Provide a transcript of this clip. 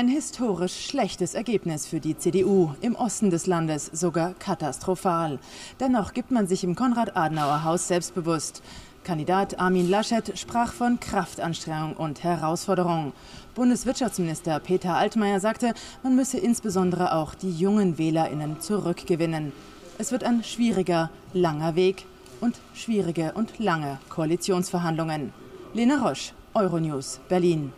Ein historisch schlechtes Ergebnis für die CDU, im Osten des Landes sogar katastrophal. Dennoch gibt man sich im Konrad-Adenauer-Haus selbstbewusst. Kandidat Armin Laschet sprach von Kraftanstrengung und Herausforderung. Bundeswirtschaftsminister Peter Altmaier sagte, man müsse insbesondere auch die jungen WählerInnen zurückgewinnen. Es wird ein schwieriger, langer Weg und schwierige und lange Koalitionsverhandlungen. Lena Roche, Euronews, Berlin.